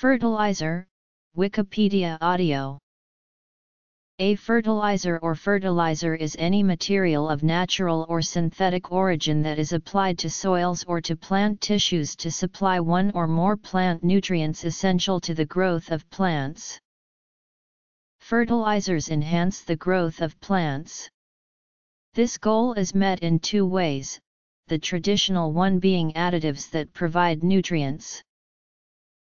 Fertilizer, Wikipedia Audio A fertilizer or fertilizer is any material of natural or synthetic origin that is applied to soils or to plant tissues to supply one or more plant nutrients essential to the growth of plants. Fertilizers enhance the growth of plants. This goal is met in two ways, the traditional one being additives that provide nutrients.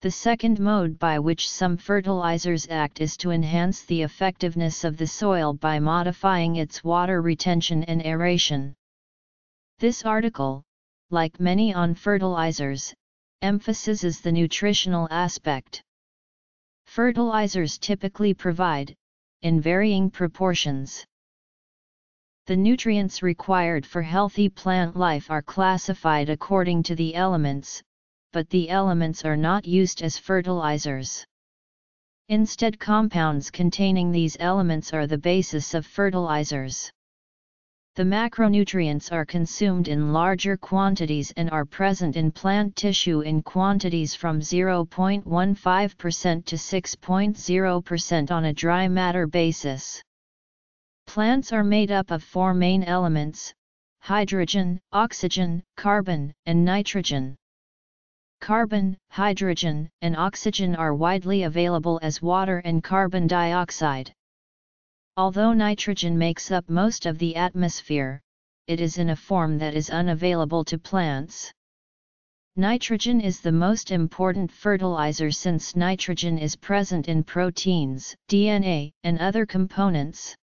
The second mode by which some fertilizers act is to enhance the effectiveness of the soil by modifying its water retention and aeration. This article, like many on fertilizers, emphasizes the nutritional aspect. Fertilizers typically provide, in varying proportions, the nutrients required for healthy plant life are classified according to the elements, but the elements are not used as fertilizers. Instead compounds containing these elements are the basis of fertilizers. The macronutrients are consumed in larger quantities and are present in plant tissue in quantities from 0.15% to 6.0% on a dry matter basis. Plants are made up of four main elements, hydrogen, oxygen, carbon, and nitrogen. Carbon, hydrogen, and oxygen are widely available as water and carbon dioxide. Although nitrogen makes up most of the atmosphere, it is in a form that is unavailable to plants. Nitrogen is the most important fertilizer since nitrogen is present in proteins, DNA, and other components.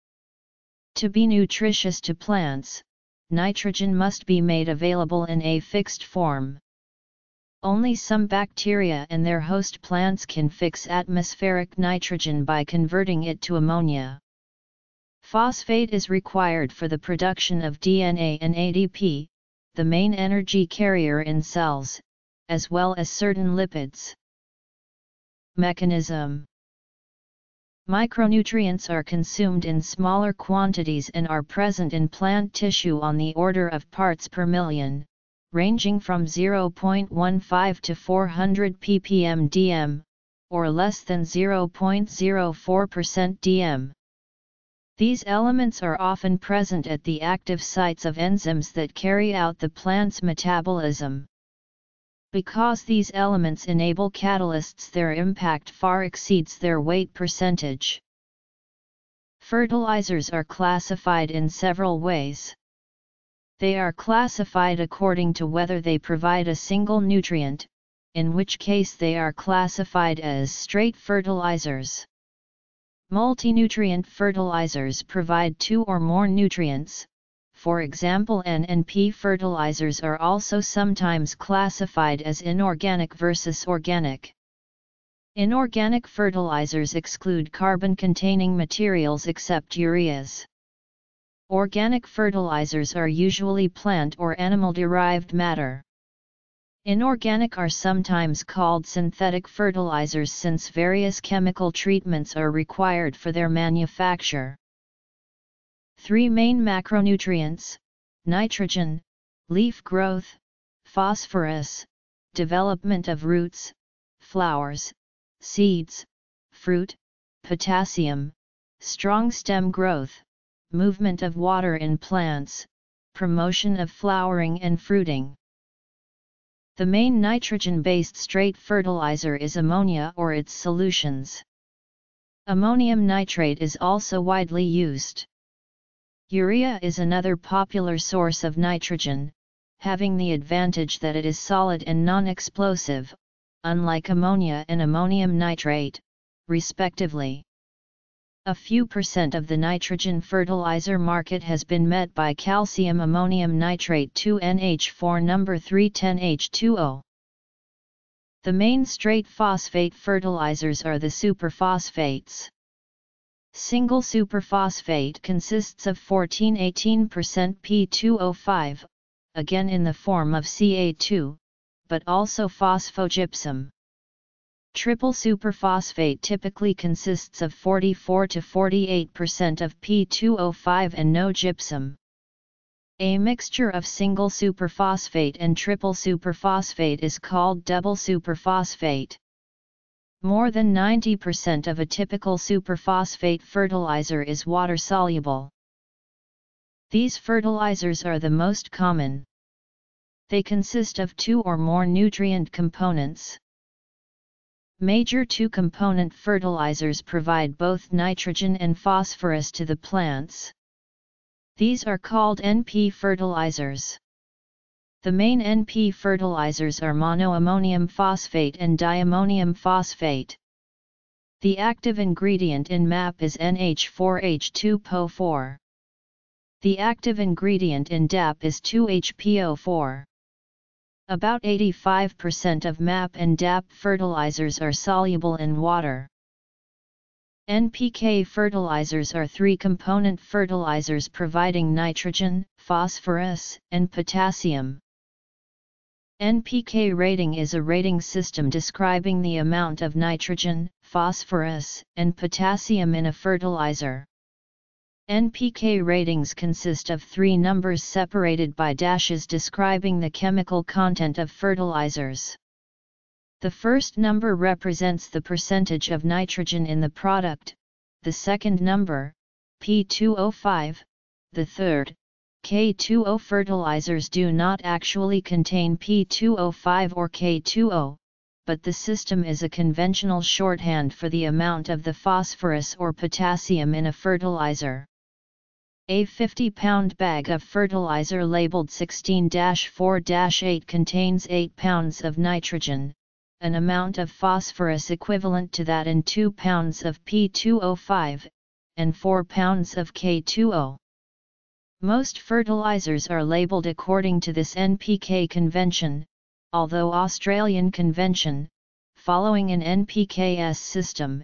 To be nutritious to plants, nitrogen must be made available in a fixed form. Only some bacteria and their host plants can fix atmospheric nitrogen by converting it to ammonia. Phosphate is required for the production of DNA and ATP, the main energy carrier in cells, as well as certain lipids. Mechanism Micronutrients are consumed in smaller quantities and are present in plant tissue on the order of parts per million, ranging from 0.15 to 400 ppm dm, or less than 0.04% dm. These elements are often present at the active sites of enzymes that carry out the plant's metabolism. Because these elements enable catalysts their impact far exceeds their weight percentage. Fertilizers are classified in several ways. They are classified according to whether they provide a single nutrient, in which case they are classified as straight fertilizers. Multinutrient fertilizers provide two or more nutrients, for example N and P fertilizers are also sometimes classified as inorganic versus organic. Inorganic fertilizers exclude carbon-containing materials except ureas. Organic fertilizers are usually plant or animal-derived matter. Inorganic are sometimes called synthetic fertilizers since various chemical treatments are required for their manufacture. Three main macronutrients, nitrogen, leaf growth, phosphorus, development of roots, flowers, seeds, fruit, potassium, strong stem growth, movement of water in plants, promotion of flowering and fruiting. The main nitrogen-based straight fertilizer is ammonia or its solutions. Ammonium nitrate is also widely used. Urea is another popular source of nitrogen, having the advantage that it is solid and non-explosive, unlike ammonia and ammonium nitrate, respectively. A few percent of the nitrogen fertilizer market has been met by calcium ammonium nitrate 2NH4 number 310H2O. The main straight phosphate fertilizers are the superphosphates. Single superphosphate consists of 14-18% P2O5, again in the form of Ca2, but also phosphogypsum. Triple superphosphate typically consists of 44 to 48% of P2O5 and no gypsum. A mixture of single superphosphate and triple superphosphate is called double superphosphate. More than 90% of a typical superphosphate fertilizer is water-soluble. These fertilizers are the most common. They consist of two or more nutrient components. Major two-component fertilizers provide both nitrogen and phosphorus to the plants. These are called NP fertilizers. The main NP fertilizers are monoammonium phosphate and diammonium phosphate. The active ingredient in MAP is NH4H2PO4. The active ingredient in DAP is 2HPO4. About 85% of MAP and DAP fertilizers are soluble in water. NPK fertilizers are three-component fertilizers providing nitrogen, phosphorus, and potassium. NPK rating is a rating system describing the amount of nitrogen, phosphorus, and potassium in a fertilizer. NPK ratings consist of three numbers separated by dashes describing the chemical content of fertilizers. The first number represents the percentage of nitrogen in the product, the second number, P2O5, the third, K2O fertilizers do not actually contain P2O5 or K2O, but the system is a conventional shorthand for the amount of the phosphorus or potassium in a fertilizer. A 50-pound bag of fertilizer labeled 16-4-8 contains 8 pounds of nitrogen, an amount of phosphorus equivalent to that in 2 pounds of P2O5, and 4 pounds of K2O. Most fertilizers are labelled according to this NPK convention, although Australian convention, following an NPKS system,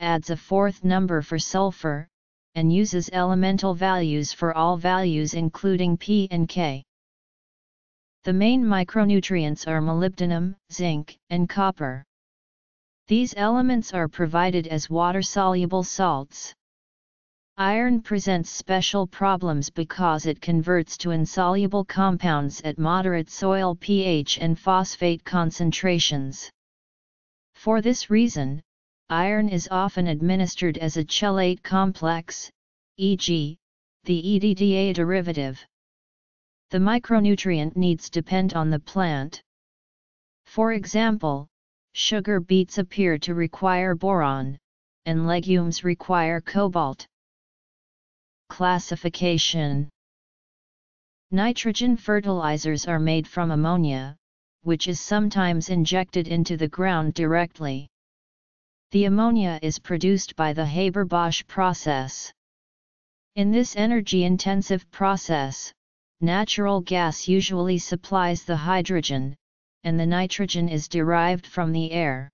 adds a fourth number for sulfur, and uses elemental values for all values including P and K. The main micronutrients are molybdenum, zinc, and copper. These elements are provided as water-soluble salts. Iron presents special problems because it converts to insoluble compounds at moderate soil pH and phosphate concentrations. For this reason, iron is often administered as a chelate complex, e.g., the EDTA derivative. The micronutrient needs depend on the plant. For example, sugar beets appear to require boron, and legumes require cobalt. Classification Nitrogen fertilizers are made from ammonia, which is sometimes injected into the ground directly. The ammonia is produced by the Haber-Bosch process. In this energy-intensive process, natural gas usually supplies the hydrogen, and the nitrogen is derived from the air.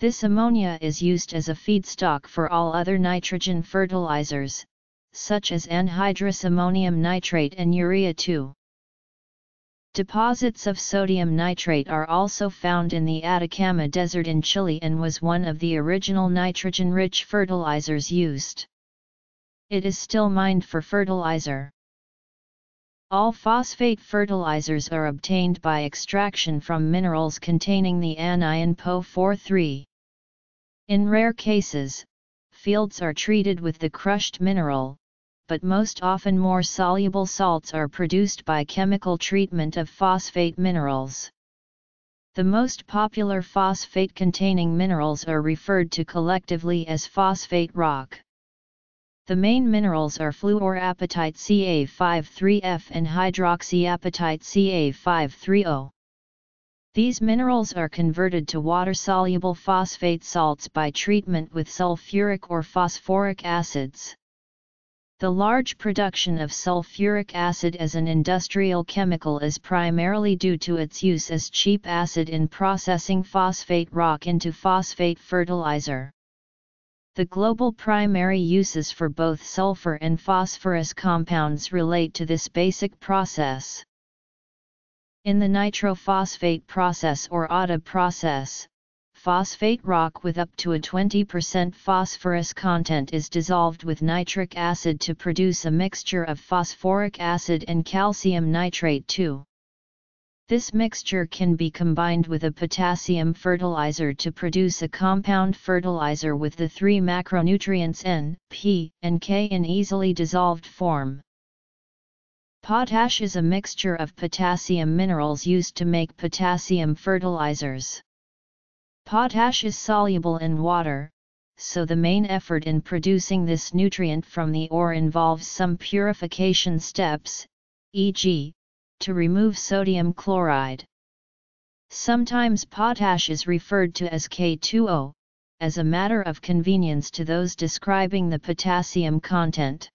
This ammonia is used as a feedstock for all other nitrogen fertilizers, such as anhydrous ammonium nitrate and urea 2. Deposits of sodium nitrate are also found in the Atacama Desert in Chile and was one of the original nitrogen-rich fertilizers used. It is still mined for fertilizer. All phosphate fertilizers are obtained by extraction from minerals containing the anion PO43. In rare cases, fields are treated with the crushed mineral, but most often more soluble salts are produced by chemical treatment of phosphate minerals. The most popular phosphate-containing minerals are referred to collectively as phosphate rock. The main minerals are fluorapatite Ca53F and hydroxyapatite Ca530. These minerals are converted to water-soluble phosphate salts by treatment with sulfuric or phosphoric acids. The large production of sulfuric acid as an industrial chemical is primarily due to its use as cheap acid in processing phosphate rock into phosphate fertilizer. The global primary uses for both sulfur and phosphorus compounds relate to this basic process. In the nitrophosphate process or Odda process, phosphate rock with up to a 20% phosphorus content is dissolved with nitric acid to produce a mixture of phosphoric acid and calcium nitrate 2. This mixture can be combined with a potassium fertilizer to produce a compound fertilizer with the three macronutrients N, P, and K in easily dissolved form. Potash is a mixture of potassium minerals used to make potassium fertilizers. Potash is soluble in water, so the main effort in producing this nutrient from the ore involves some purification steps, e.g., to remove sodium chloride. Sometimes potash is referred to as K2O, as a matter of convenience to those describing the potassium content.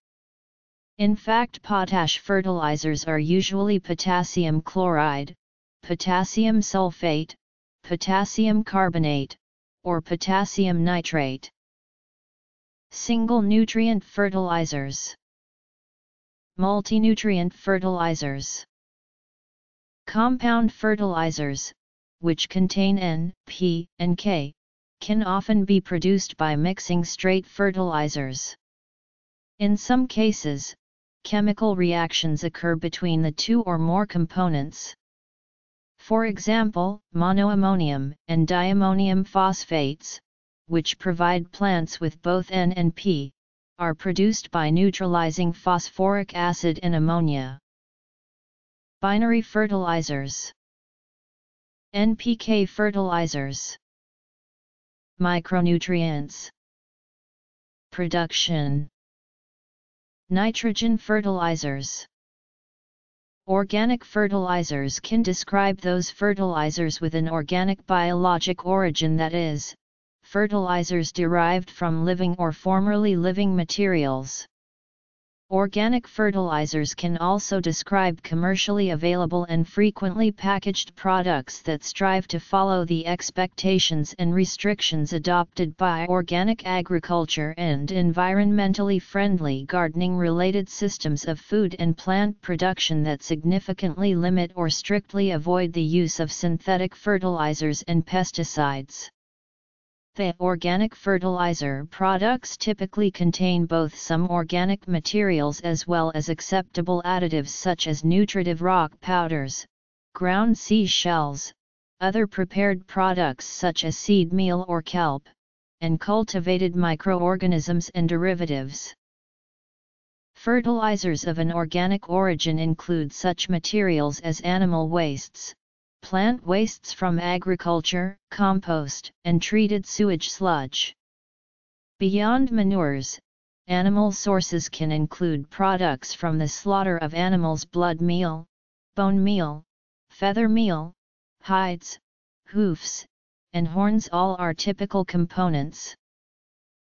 In fact potash fertilizers are usually potassium chloride, potassium sulfate, potassium carbonate, or potassium nitrate. Single nutrient fertilizers Multinutrient fertilizers Compound fertilizers, which contain N, P, and K, can often be produced by mixing straight fertilizers. In some cases, chemical reactions occur between the two or more components. For example, monoammonium and diammonium phosphates, which provide plants with both N and P, are produced by neutralizing phosphoric acid and ammonia. Binary fertilizers. NPK fertilizers. Micronutrients. Production. Nitrogen fertilizers Organic fertilizers can describe those fertilizers with an organic biologic origin that is, fertilizers derived from living or formerly living materials. Organic fertilizers can also describe commercially available and frequently packaged products that strive to follow the expectations and restrictions adopted by organic agriculture and environmentally friendly gardening related systems of food and plant production that significantly limit or strictly avoid the use of synthetic fertilizers and pesticides. The organic fertilizer products typically contain both some organic materials as well as acceptable additives such as nutritive rock powders, ground sea shells, other prepared products such as seed meal or kelp, and cultivated microorganisms and derivatives. Fertilizers of an organic origin include such materials as animal wastes, plant wastes from agriculture, compost, and treated sewage sludge. Beyond manures, animal sources can include products from the slaughter of animals blood meal, bone meal, feather meal, hides, hoofs, and horns all are typical components.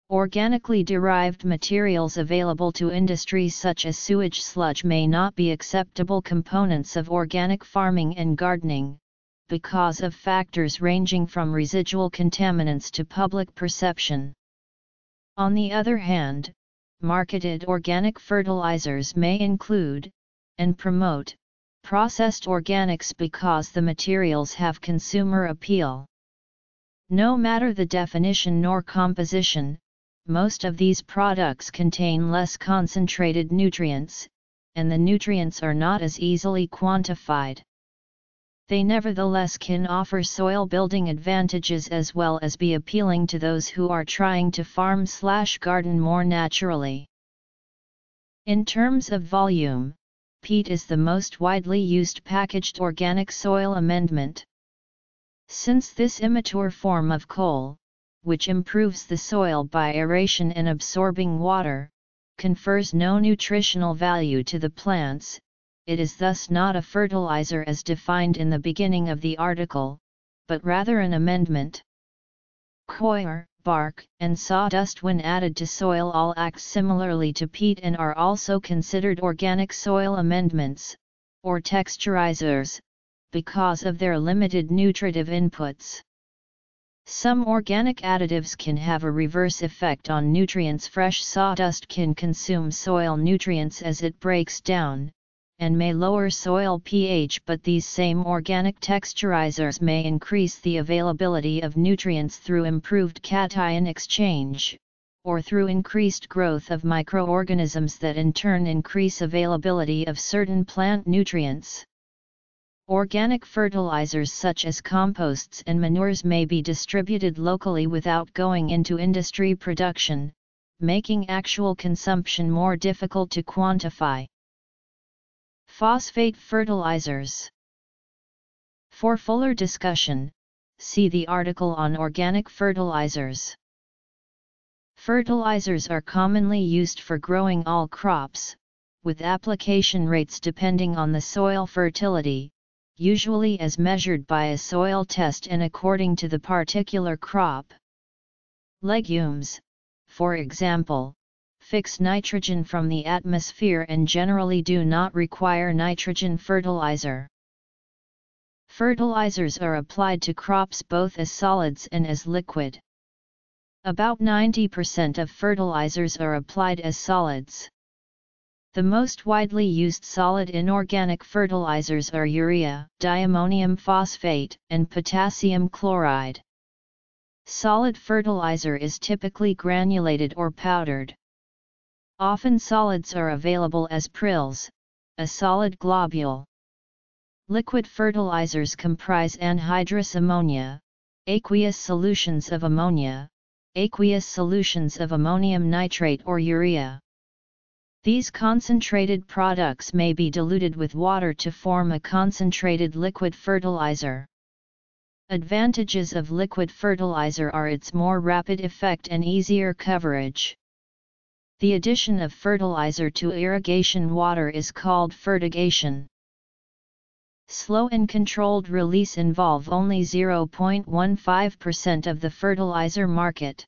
Organically derived materials available to industries such as sewage sludge may not be acceptable components of organic farming and gardening, because of factors ranging from residual contaminants to public perception. On the other hand, marketed organic fertilizers may include, and promote, processed organics because the materials have consumer appeal. No matter the definition nor composition, most of these products contain less concentrated nutrients, and the nutrients are not as easily quantified. They nevertheless can offer soil building advantages as well as be appealing to those who are trying to farm slash garden more naturally. In terms of volume, peat is the most widely used packaged organic soil amendment. Since this immature form of coal, which improves the soil by aeration and absorbing water, confers no nutritional value to the plants, it is thus not a fertilizer as defined in the beginning of the article, but rather an amendment. Coir, bark, and sawdust when added to soil all act similarly to peat and are also considered organic soil amendments, or texturizers, because of their limited nutritive inputs. Some organic additives can have a reverse effect on nutrients. Fresh sawdust can consume soil nutrients as it breaks down, and may lower soil pH but these same organic texturizers may increase the availability of nutrients through improved cation exchange, or through increased growth of microorganisms that in turn increase availability of certain plant nutrients. Organic fertilizers such as composts and manures may be distributed locally without going into industry production, making actual consumption more difficult to quantify. Phosphate fertilizers For fuller discussion, see the article on organic fertilizers. Fertilizers are commonly used for growing all crops, with application rates depending on the soil fertility, usually as measured by a soil test and according to the particular crop. Legumes, for example, fix nitrogen from the atmosphere and generally do not require nitrogen fertilizer. Fertilizers are applied to crops both as solids and as liquid. About 90% of fertilizers are applied as solids. The most widely used solid inorganic fertilizers are urea, diammonium phosphate, and potassium chloride. Solid fertilizer is typically granulated or powdered. Often solids are available as prills, a solid globule. Liquid fertilizers comprise anhydrous ammonia, aqueous solutions of ammonia, aqueous solutions of ammonium nitrate or urea. These concentrated products may be diluted with water to form a concentrated liquid fertilizer. Advantages of liquid fertilizer are its more rapid effect and easier coverage. The addition of fertilizer to irrigation water is called fertigation. Slow and controlled release involve only 0.15% of the fertilizer market.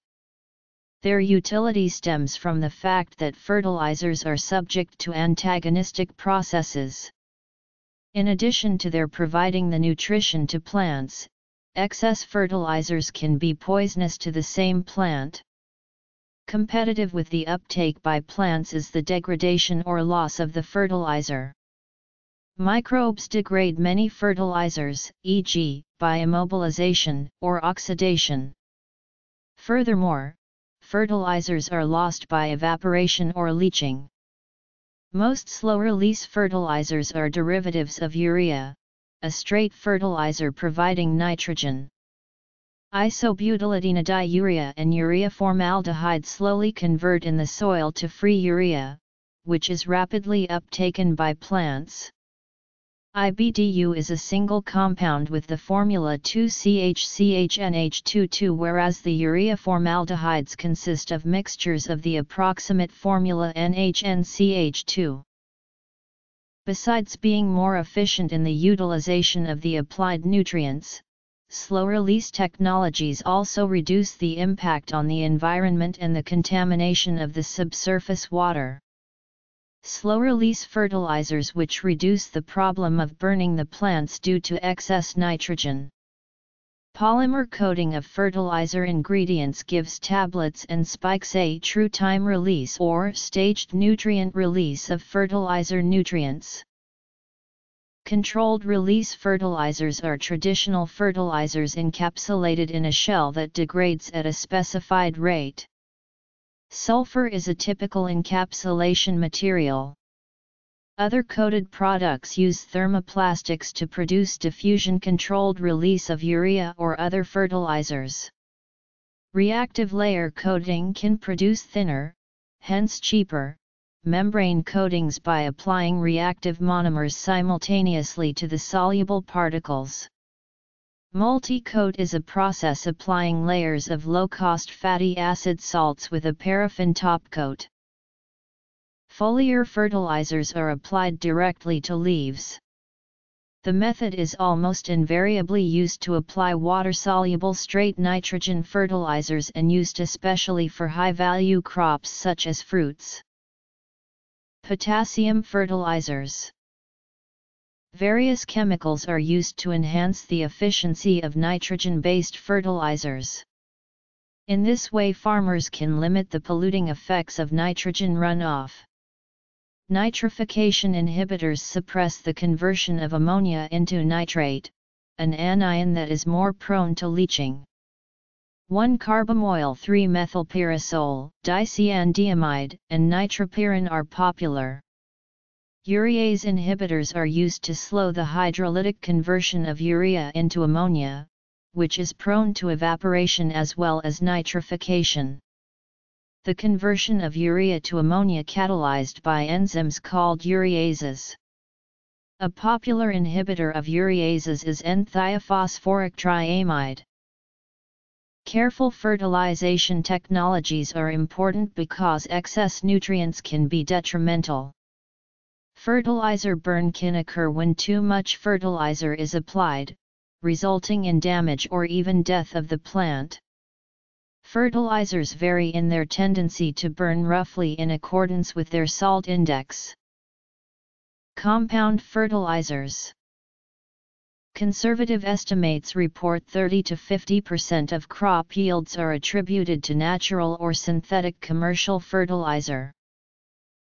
Their utility stems from the fact that fertilizers are subject to antagonistic processes. In addition to their providing the nutrition to plants, excess fertilizers can be poisonous to the same plant. Competitive with the uptake by plants is the degradation or loss of the fertilizer. Microbes degrade many fertilizers, e.g., by immobilization or oxidation. Furthermore, fertilizers are lost by evaporation or leaching. Most slow-release fertilizers are derivatives of urea, a straight fertilizer providing nitrogen. Isobutylidenediurea and urea formaldehyde slowly convert in the soil to free urea, which is rapidly uptaken by plants. IBDU is a single compound with the formula 2CHCHNH22 whereas the urea formaldehydes consist of mixtures of the approximate formula NHNCH2. Besides being more efficient in the utilization of the applied nutrients, slow-release technologies also reduce the impact on the environment and the contamination of the subsurface water. Slow-release fertilizers which reduce the problem of burning the plants due to excess nitrogen. Polymer coating of fertilizer ingredients gives tablets and spikes a true time release or staged nutrient release of fertilizer nutrients. Controlled release fertilizers are traditional fertilizers encapsulated in a shell that degrades at a specified rate. Sulfur is a typical encapsulation material. Other coated products use thermoplastics to produce diffusion-controlled release of urea or other fertilizers. Reactive layer coating can produce thinner, hence cheaper, membrane coatings by applying reactive monomers simultaneously to the soluble particles. Multi-coat is a process applying layers of low-cost fatty acid salts with a paraffin topcoat. Foliar fertilizers are applied directly to leaves. The method is almost invariably used to apply water-soluble straight nitrogen fertilizers and used especially for high-value crops such as fruits. Potassium fertilizers Various chemicals are used to enhance the efficiency of nitrogen-based fertilizers. In this way farmers can limit the polluting effects of nitrogen runoff. Nitrification inhibitors suppress the conversion of ammonia into nitrate, an anion that is more prone to leaching. 1-carbamoyl 3-methylpyrazole, dicyandiamide, and nitrapyrin are popular. urease inhibitors are used to slow the hydrolytic conversion of urea into ammonia, which is prone to evaporation as well as nitrification. The conversion of urea to ammonia catalyzed by enzymes called ureases. A popular inhibitor of ureases is N-thiophosphoric triamide. Careful fertilization technologies are important because excess nutrients can be detrimental. Fertilizer burn can occur when too much fertilizer is applied, resulting in damage or even death of the plant. Fertilizers vary in their tendency to burn roughly in accordance with their salt index. Compound fertilizers Conservative estimates report 30 to 50% of crop yields are attributed to natural or synthetic commercial fertilizer.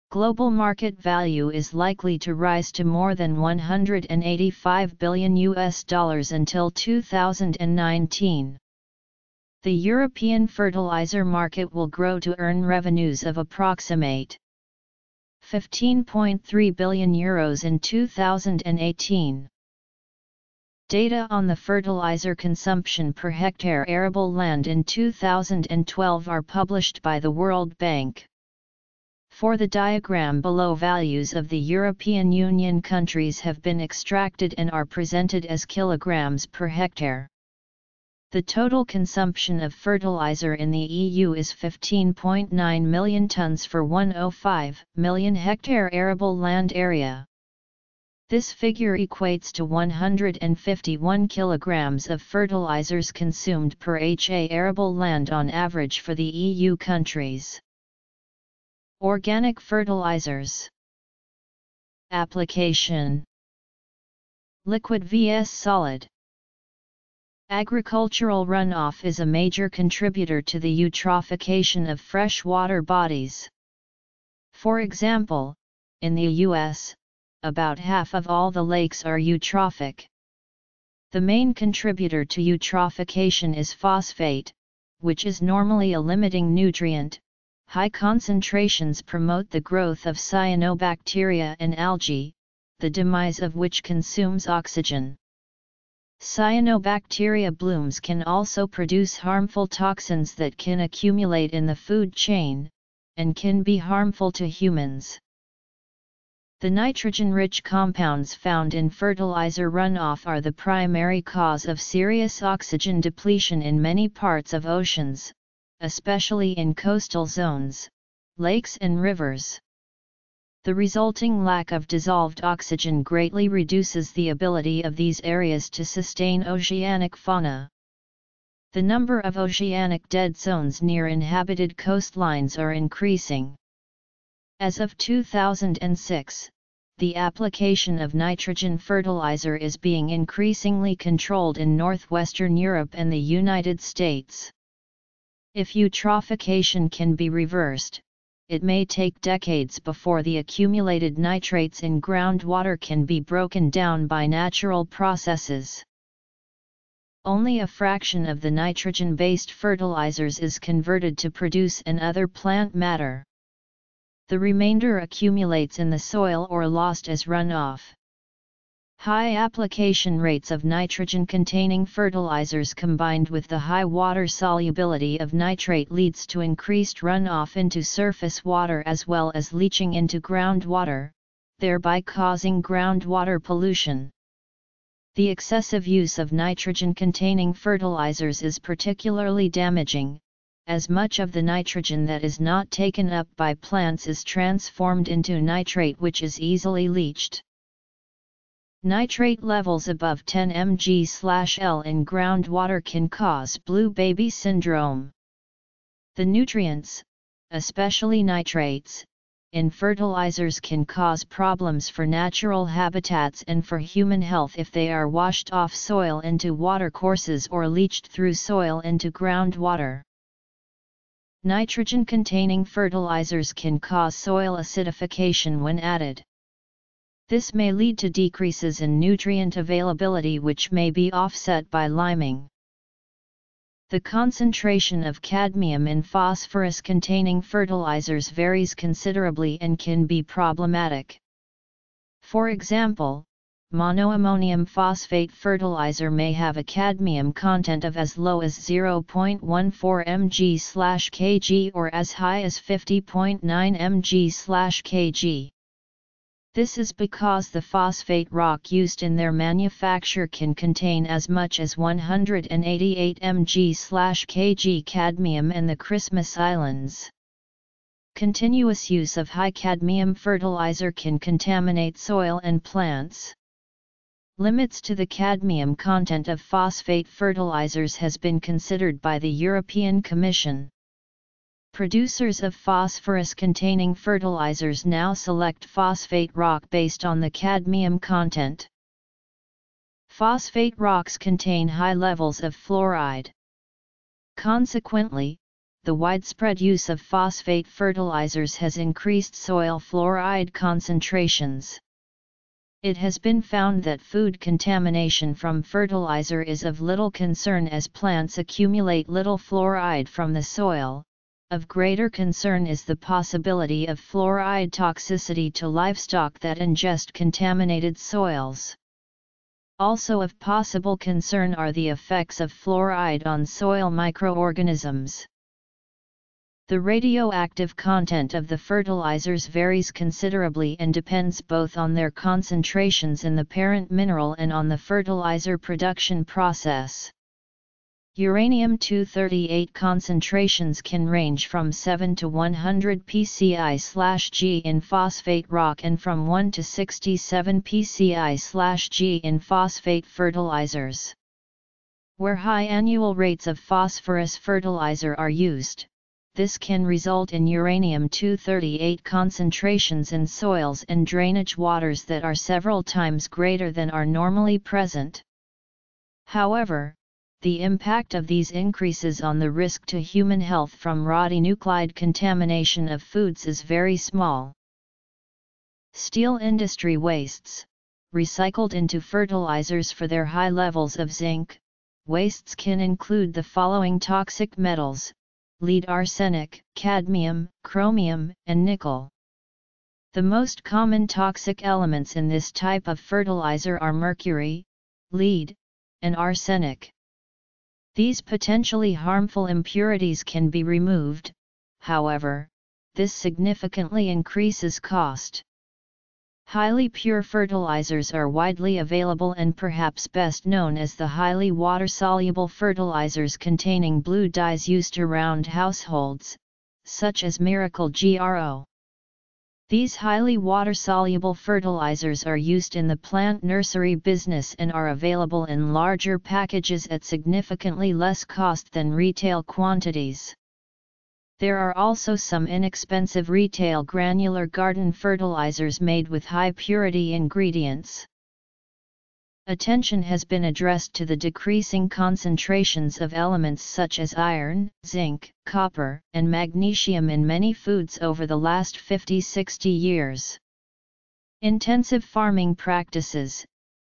Global market value is likely to rise to more than 185 billion US dollars until 2019. The European fertilizer market will grow to earn revenues of approximate 15.3 billion euros in 2018. Data on the fertilizer consumption per hectare arable land in 2012 are published by the World Bank. For the diagram below values of the European Union countries have been extracted and are presented as kilograms per hectare. The total consumption of fertilizer in the EU is 15.9 million tons for 105 million hectare arable land area. This figure equates to 151 kilograms of fertilizers consumed per HA arable land on average for the EU countries. Organic fertilizers Application Liquid vs solid Agricultural runoff is a major contributor to the eutrophication of freshwater bodies. For example, in the U.S., about half of all the lakes are eutrophic. The main contributor to eutrophication is phosphate, which is normally a limiting nutrient. High concentrations promote the growth of cyanobacteria and algae, the demise of which consumes oxygen. Cyanobacteria blooms can also produce harmful toxins that can accumulate in the food chain, and can be harmful to humans. The nitrogen-rich compounds found in fertilizer runoff are the primary cause of serious oxygen depletion in many parts of oceans, especially in coastal zones, lakes and rivers. The resulting lack of dissolved oxygen greatly reduces the ability of these areas to sustain oceanic fauna. The number of oceanic dead zones near inhabited coastlines are increasing. As of 2006, the application of nitrogen fertilizer is being increasingly controlled in northwestern Europe and the United States. If eutrophication can be reversed, it may take decades before the accumulated nitrates in groundwater can be broken down by natural processes. Only a fraction of the nitrogen-based fertilizers is converted to produce and other plant matter the remainder accumulates in the soil or lost as runoff. High application rates of nitrogen-containing fertilizers combined with the high water solubility of nitrate leads to increased runoff into surface water as well as leaching into groundwater, thereby causing groundwater pollution. The excessive use of nitrogen-containing fertilizers is particularly damaging, as much of the nitrogen that is not taken up by plants is transformed into nitrate which is easily leached. Nitrate levels above 10 mg/L in groundwater can cause blue baby syndrome. The nutrients, especially nitrates, in fertilizers can cause problems for natural habitats and for human health if they are washed off soil into watercourses or leached through soil into groundwater. Nitrogen-containing fertilizers can cause soil acidification when added. This may lead to decreases in nutrient availability which may be offset by liming. The concentration of cadmium in phosphorus-containing fertilizers varies considerably and can be problematic. For example, monoammonium phosphate fertilizer may have a cadmium content of as low as 0.14 mg/kg or as high as 50.9 mg/kg. This is because the phosphate rock used in their manufacture can contain as much as 188 mg/kg cadmium and the Christmas Islands. Continuous use of high cadmium fertilizer can contaminate soil and plants. Limits to the cadmium content of phosphate fertilizers has been considered by the European Commission. Producers of phosphorus-containing fertilizers now select phosphate rock based on the cadmium content. Phosphate rocks contain high levels of fluoride. Consequently, the widespread use of phosphate fertilizers has increased soil fluoride concentrations. It has been found that food contamination from fertilizer is of little concern as plants accumulate little fluoride from the soil. Of greater concern is the possibility of fluoride toxicity to livestock that ingest contaminated soils. Also of possible concern are the effects of fluoride on soil microorganisms. The radioactive content of the fertilizers varies considerably and depends both on their concentrations in the parent mineral and on the fertilizer production process. Uranium-238 concentrations can range from 7 to 100 pci/g in phosphate rock and from 1 to 67 pci/g in phosphate fertilizers. Where high annual rates of phosphorus fertilizer are used, this can result in uranium-238 concentrations in soils and drainage waters that are several times greater than are normally present. However, the impact of these increases on the risk to human health from radionuclide contamination of foods is very small. Steel industry wastes, recycled into fertilizers for their high levels of zinc, wastes can include the following toxic metals, lead arsenic, cadmium, chromium, and nickel. The most common toxic elements in this type of fertilizer are mercury, lead, and arsenic. These potentially harmful impurities can be removed, however, this significantly increases cost. Highly pure fertilizers are widely available and perhaps best known as the highly water-soluble fertilizers containing blue dyes used around households, such as Miracle-Gro. These highly water-soluble fertilizers are used in the plant nursery business and are available in larger packages at significantly less cost than retail quantities. There are also some inexpensive retail granular garden fertilizers made with high purity ingredients. Attention has been addressed to the decreasing concentrations of elements such as iron, zinc, copper, and magnesium in many foods over the last 50-60 years. Intensive farming practices,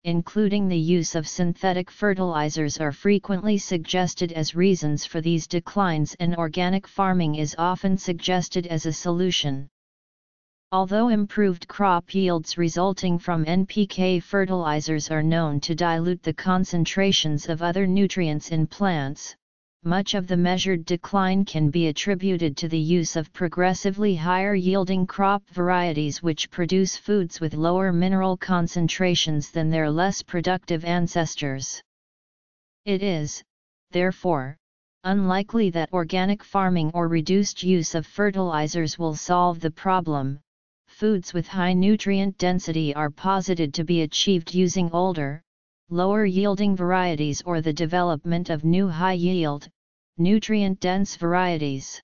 including the use of synthetic fertilizers are frequently suggested as reasons for these declines and organic farming is often suggested as a solution. Although improved crop yields resulting from NPK fertilizers are known to dilute the concentrations of other nutrients in plants, much of the measured decline can be attributed to the use of progressively higher yielding crop varieties which produce foods with lower mineral concentrations than their less productive ancestors. It is, therefore, unlikely that organic farming or reduced use of fertilizers will solve the problem. Foods with high nutrient density are posited to be achieved using older, lower yielding varieties or the development of new high yield, nutrient dense varieties.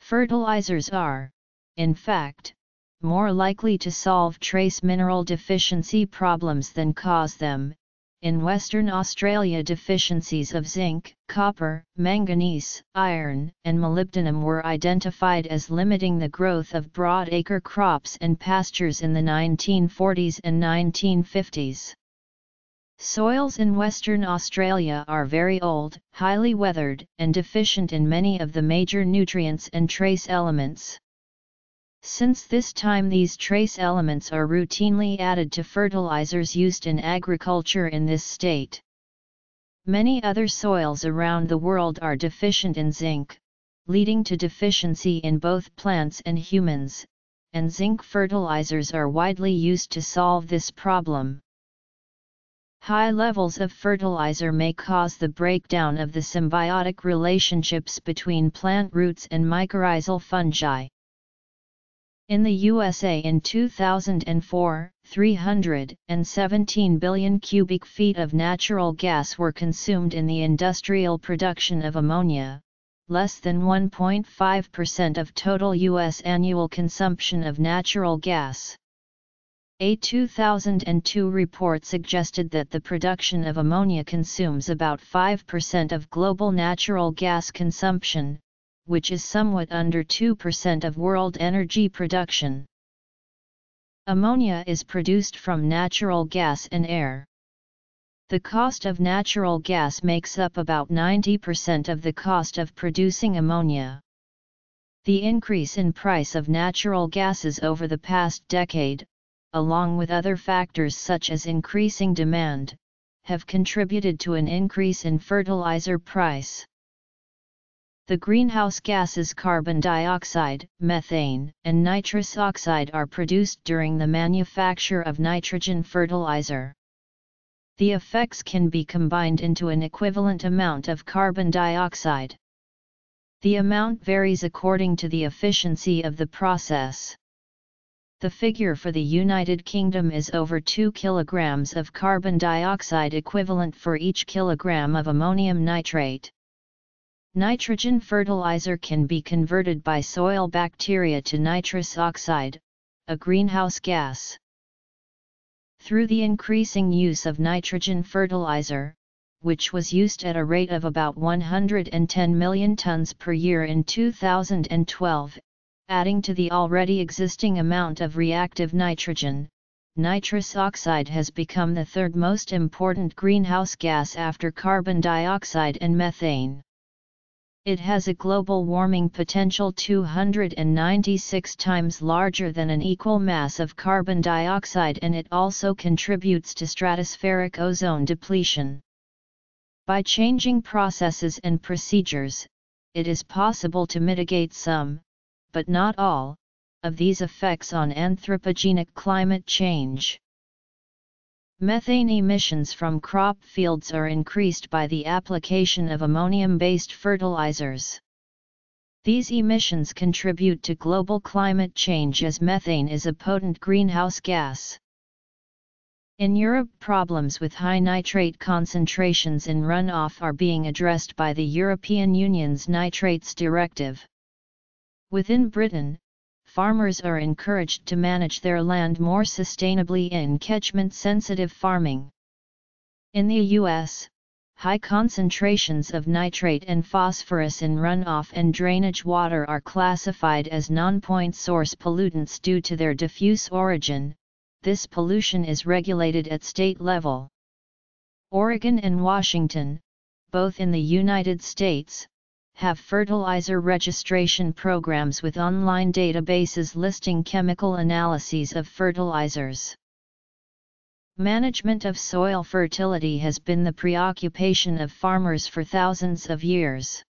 Fertilizers are, in fact, more likely to solve trace mineral deficiency problems than cause them. In Western Australia, deficiencies of zinc, copper, manganese, iron, and molybdenum were identified as limiting the growth of broadacre crops and pastures in the 1940s and 1950s. Soils in Western Australia are very old, highly weathered, and deficient in many of the major nutrients and trace elements. Since this time these trace elements are routinely added to fertilizers used in agriculture in this state. Many other soils around the world are deficient in zinc, leading to deficiency in both plants and humans, and zinc fertilizers are widely used to solve this problem. High levels of fertilizer may cause the breakdown of the symbiotic relationships between plant roots and mycorrhizal fungi. In the USA in 2004, 317 billion cubic feet of natural gas were consumed in the industrial production of ammonia, less than 1.5% of total U.S. annual consumption of natural gas. A 2002 report suggested that the production of ammonia consumes about 5% of global natural gas consumption, which is somewhat under 2% of world energy production. Ammonia is produced from natural gas and air. The cost of natural gas makes up about 90% of the cost of producing ammonia. The increase in price of natural gases over the past decade, along with other factors such as increasing demand, have contributed to an increase in fertilizer price. The greenhouse gases carbon dioxide, methane, and nitrous oxide are produced during the manufacture of nitrogen fertilizer. The effects can be combined into an equivalent amount of carbon dioxide. The amount varies according to the efficiency of the process. The figure for the United Kingdom is over 2 kilograms of carbon dioxide equivalent for each kilogram of ammonium nitrate. Nitrogen fertilizer can be converted by soil bacteria to nitrous oxide, a greenhouse gas. Through the increasing use of nitrogen fertilizer, which was used at a rate of about 110 million tons per year in 2012, adding to the already existing amount of reactive nitrogen, nitrous oxide has become the third most important greenhouse gas after carbon dioxide and methane. It has a global warming potential 296 times larger than an equal mass of carbon dioxide and it also contributes to stratospheric ozone depletion. By changing processes and procedures, it is possible to mitigate some, but not all, of these effects on anthropogenic climate change. Methane emissions from crop fields are increased by the application of ammonium-based fertilizers. These emissions contribute to global climate change as methane is a potent greenhouse gas. In Europe problems with high nitrate concentrations in runoff are being addressed by the European Union's Nitrates Directive. Within Britain, farmers are encouraged to manage their land more sustainably in catchment-sensitive farming. In the U.S., high concentrations of nitrate and phosphorus in runoff and drainage water are classified as non-point source pollutants due to their diffuse origin, this pollution is regulated at state level. Oregon and Washington, both in the United States, have fertilizer registration programs with online databases listing chemical analyses of fertilizers. Management of soil fertility has been the preoccupation of farmers for thousands of years.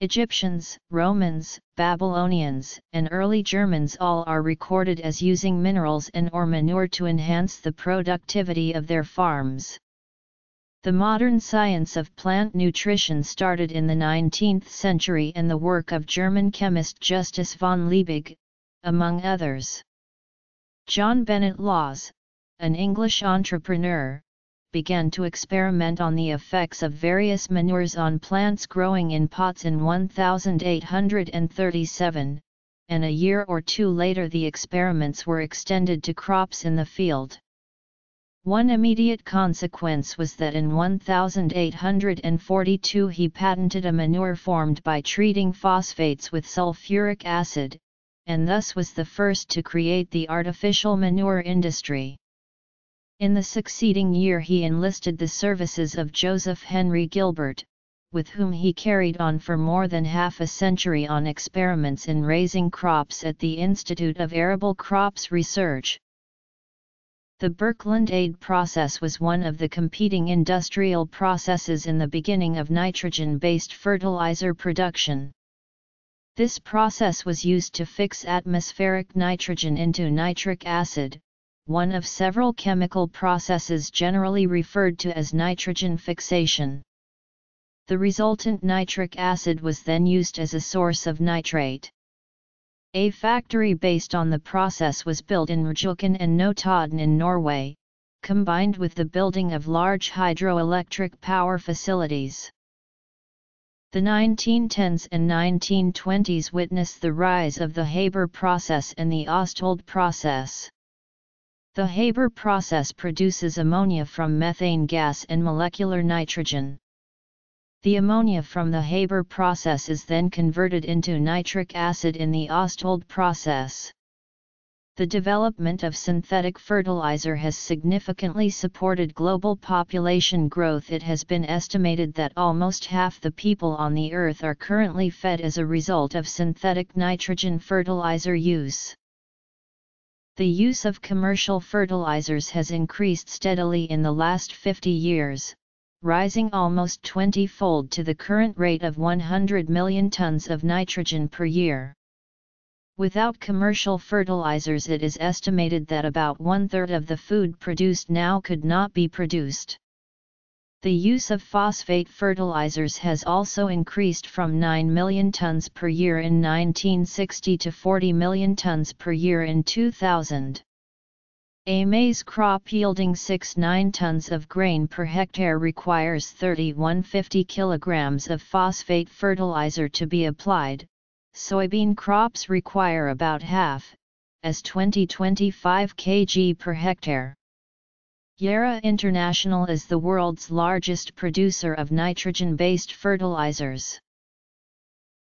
Egyptians, Romans, Babylonians, and early Germans all are recorded as using minerals and or manure to enhance the productivity of their farms. The modern science of plant nutrition started in the 19th century and the work of German chemist Justus von Liebig, among others. John Bennet Lawes, an English entrepreneur, began to experiment on the effects of various manures on plants growing in pots in 1837, and a year or two later the experiments were extended to crops in the field. One immediate consequence was that in 1842 he patented a manure formed by treating phosphates with sulfuric acid, and thus was the first to create the artificial manure industry. In the succeeding year he enlisted the services of Joseph Henry Gilbert, with whom he carried on for more than half a century on experiments in raising crops at the Institute of Arable Crops Research. The Birkeland-Eyde process was one of the competing industrial processes in the beginning of nitrogen-based fertilizer production. This process was used to fix atmospheric nitrogen into nitric acid, one of several chemical processes generally referred to as nitrogen fixation. The resultant nitric acid was then used as a source of nitrate. A factory based on the process was built in Rjukan and Notodden in Norway, combined with the building of large hydroelectric power facilities. The 1910s and 1920s witnessed the rise of the Haber process and the Ostwald process. The Haber process produces ammonia from methane gas and molecular nitrogen. The ammonia from the Haber process is then converted into nitric acid in the Ostwald process. The development of synthetic fertilizer has significantly supported global population growth. It has been estimated that almost half the people on the earth are currently fed as a result of synthetic nitrogen fertilizer use. The use of commercial fertilizers has increased steadily in the last 50 years, rising almost 20-fold to the current rate of 100 million tons of nitrogen per year. Without commercial fertilizers it is estimated that about one-third of the food produced now could not be produced. The use of phosphate fertilizers has also increased from 9 million tons per year in 1960 to 40 million tons per year in 2000. A maize crop yielding 6-9 tons of grain per hectare requires 3150 kg of phosphate fertilizer to be applied, soybean crops require about half, as 20-25 kg per hectare. Yara International is the world's largest producer of nitrogen-based fertilizers.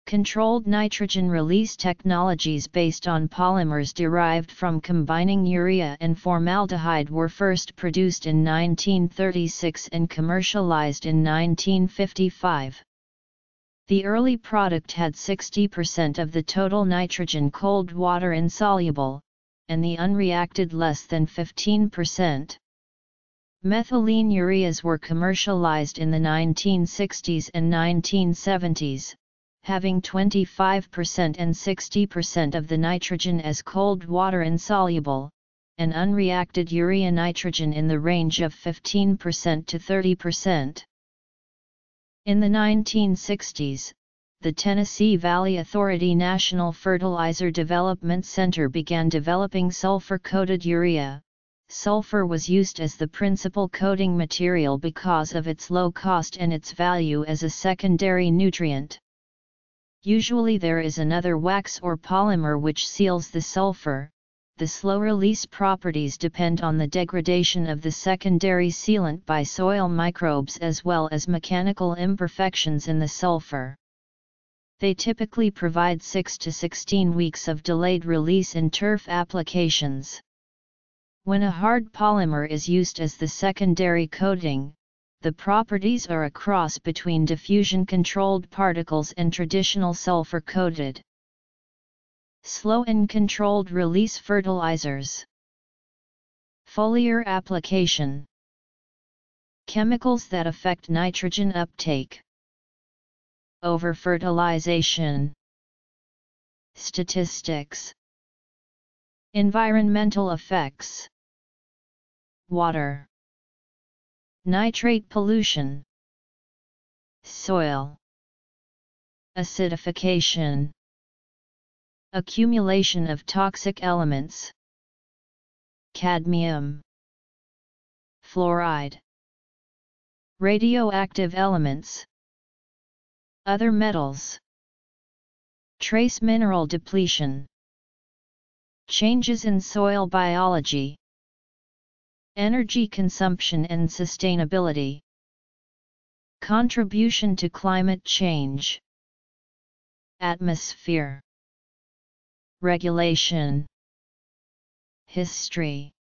Controlled nitrogen release technologies based on polymers derived from combining urea and formaldehyde were first produced in 1936 and commercialized in 1955. The early product had 60% of the total nitrogen cold water insoluble, and the unreacted less than 15%. Methylene ureas were commercialized in the 1960s and 1970s, having 25% and 60% of the nitrogen as cold water insoluble, and unreacted urea nitrogen in the range of 15% to 30%. In the 1960s, the Tennessee Valley Authority National Fertilizer Development Center began developing sulfur-coated urea. Sulfur was used as the principal coating material because of its low cost and its value as a secondary nutrient. Usually there is another wax or polymer which seals the sulfur. The slow release properties depend on the degradation of the secondary sealant by soil microbes as well as mechanical imperfections in the sulfur. They typically provide 6 to 16 weeks of delayed release in turf applications. When a hard polymer is used as the secondary coating, the properties are a cross between diffusion-controlled particles and traditional sulfur-coated. Slow and controlled release fertilizers. Foliar application. Chemicals that affect nitrogen uptake. Overfertilization. Statistics. Environmental effects. Water. Nitrate pollution. Soil. Acidification. Accumulation of toxic elements. Cadmium. Fluoride. Radioactive elements. Other metals. Trace mineral depletion. Changes in soil biology. Energy consumption and sustainability. Contribution to climate change. Atmosphere. Regulation. History.